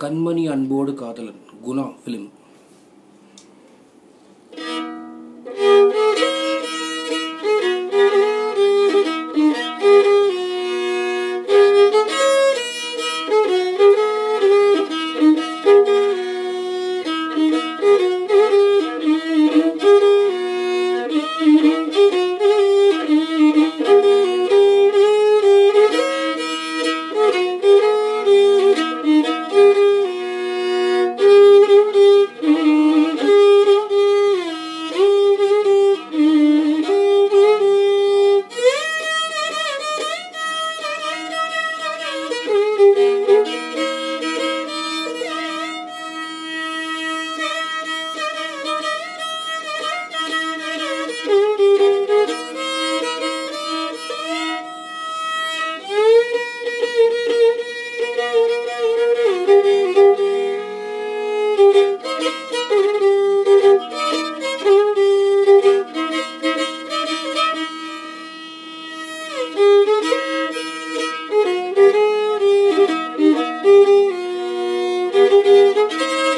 கண்மணி அன்போடு காதலன் Guna film Thank you.